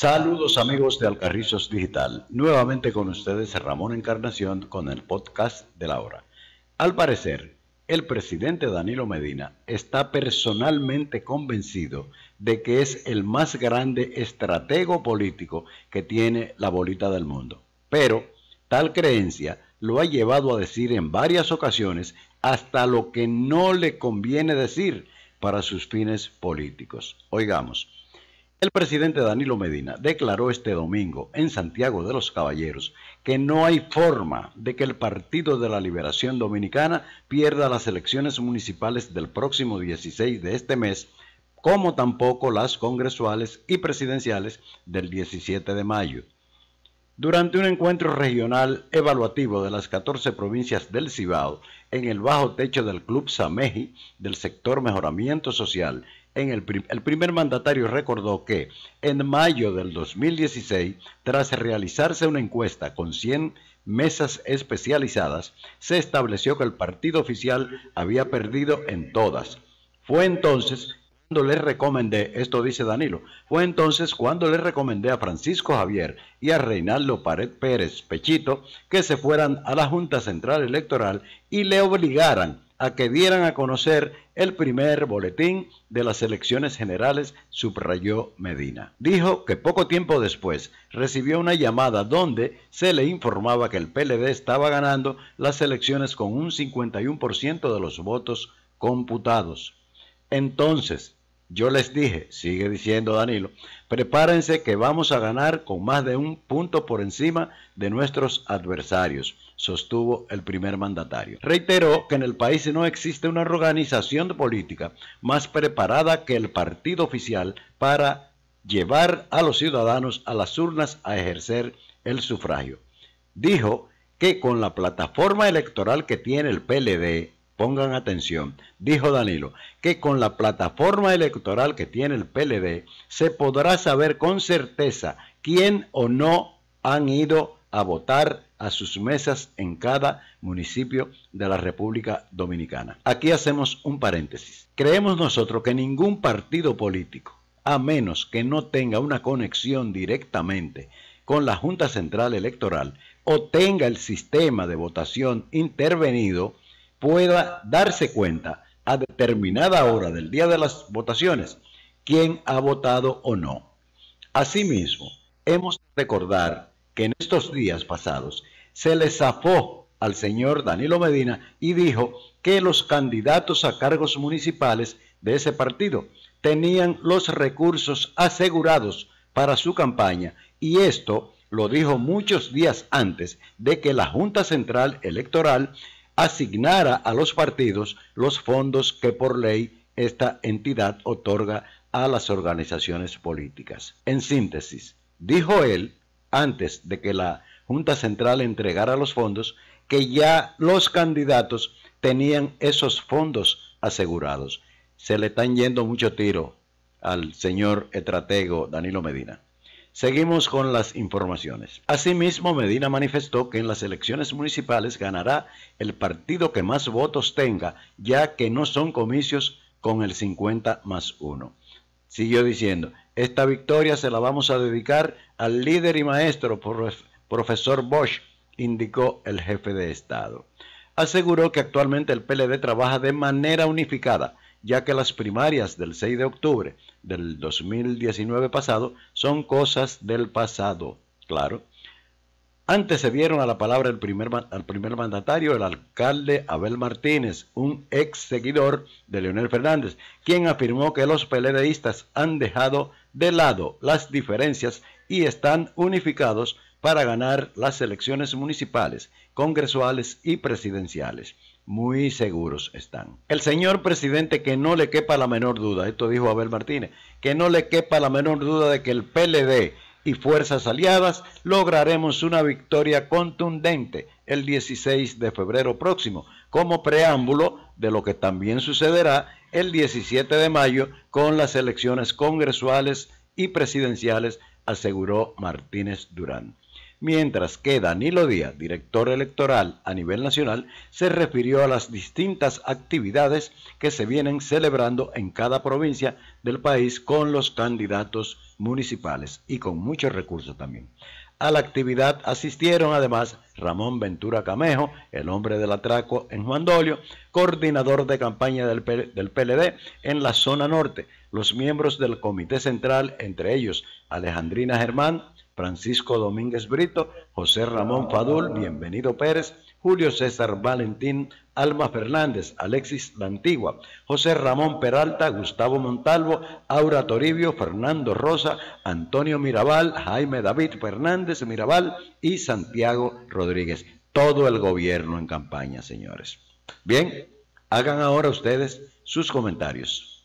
Saludos amigos de Alcarrizos Digital, nuevamente con ustedes Ramón Encarnación con el podcast de la hora. Al parecer, el presidente Danilo Medina está personalmente convencido de que es el más grande estratego político que tiene la bolita del mundo. Pero tal creencia lo ha llevado a decir en varias ocasiones hasta lo que no le conviene decir para sus fines políticos. Oigamos. El presidente Danilo Medina declaró este domingo en Santiago de los Caballeros que no hay forma de que el Partido de la Liberación Dominicana pierda las elecciones municipales del próximo 16 de este mes, como tampoco las congresuales y presidenciales del 17 de mayo. Durante un encuentro regional evaluativo de las 14 provincias del Cibao, en el bajo techo del Club Sameji del sector Mejoramiento Social el, primer mandatario recordó que en mayo del 2016, tras realizarse una encuesta con 100 mesas especializadas, se estableció que el partido oficial había perdido en todas. Fue entonces cuando le recomendé, esto dice Danilo, fue entonces cuando le recomendé a Francisco Javier y a Reinaldo Pared Pérez Pechito que se fueran a la Junta Central Electoral y le obligaran a que dieran a conocer el primer boletín de las elecciones generales, subrayó Medina. Dijo que poco tiempo después recibió una llamada donde se le informaba que el PLD estaba ganando las elecciones con un 51% de los votos computados. Entonces, yo les dije, sigue diciendo Danilo, prepárense que vamos a ganar con más de un punto por encima de nuestros adversarios, sostuvo el primer mandatario. Reiteró que en el país no existe una organización política más preparada que el partido oficial para llevar a los ciudadanos a las urnas a ejercer el sufragio. Dijo que con la plataforma electoral que tiene el PLD, Pongan atención, dijo Danilo, que con la plataforma electoral que tiene el PLD se podrá saber con certeza quién o no han ido a votar a sus mesas en cada municipio de la República Dominicana. Aquí hacemos un paréntesis. Creemos nosotros que ningún partido político, a menos que no tenga una conexión directamente con la Junta Central Electoral o tenga el sistema de votación intervenido, pueda darse cuenta a determinada hora del día de las votaciones quién ha votado o no. Asimismo, hemos de recordar que en estos días pasados se le zafó al señor Danilo Medina y dijo que los candidatos a cargos municipales de ese partido tenían los recursos asegurados para su campaña y esto lo dijo muchos días antes de que la Junta Central Electoral asignara a los partidos los fondos que por ley esta entidad otorga a las organizaciones políticas. En síntesis, dijo él, antes de que la Junta Central entregara los fondos, que ya los candidatos tenían esos fondos asegurados. Se le están yendo mucho tiro al señor estratego Danilo Medina. Seguimos con las informaciones. Asimismo, Medina manifestó que en las elecciones municipales ganará el partido que más votos tenga, ya que no son comicios con el 50 más 1. Siguió diciendo, esta victoria se la vamos a dedicar al líder y maestro, profesor Bosch, indicó el jefe de Estado. Aseguró que actualmente el PLD trabaja de manera unificada ya que las primarias del 6 de octubre del 2019 pasado son cosas del pasado, claro. Antes se dieron a la palabra el primer, al primer mandatario, el alcalde Abel Martínez, un ex seguidor de Leonel Fernández, quien afirmó que los peledeístas han dejado de lado las diferencias y están unificados para ganar las elecciones municipales, congresuales y presidenciales muy seguros están. El señor presidente que no le quepa la menor duda, esto dijo Abel Martínez, que no le quepa la menor duda de que el PLD y fuerzas aliadas lograremos una victoria contundente el 16 de febrero próximo, como preámbulo de lo que también sucederá el 17 de mayo con las elecciones congresuales y presidenciales, aseguró Martínez Durán. Mientras que Danilo Díaz, director electoral a nivel nacional, se refirió a las distintas actividades que se vienen celebrando en cada provincia del país con los candidatos municipales y con muchos recursos también. A la actividad asistieron además Ramón Ventura Camejo, el hombre del atraco en Juan Dolio, coordinador de campaña del, PLD en la zona norte, los miembros del Comité Central, entre ellos Alejandrina Germán, Francisco Domínguez Brito, José Ramón Fadul, Bienvenido Pérez, Julio César Valentín, Alma Fernández, Alexis La Antigua, José Ramón Peralta, Gustavo Montalvo, Aura Toribio, Fernando Rosa, Antonio Mirabal, Jaime David Fernández Mirabal y Santiago Rodríguez. Todo el gobierno en campaña, señores. Bien, hagan ahora ustedes sus comentarios.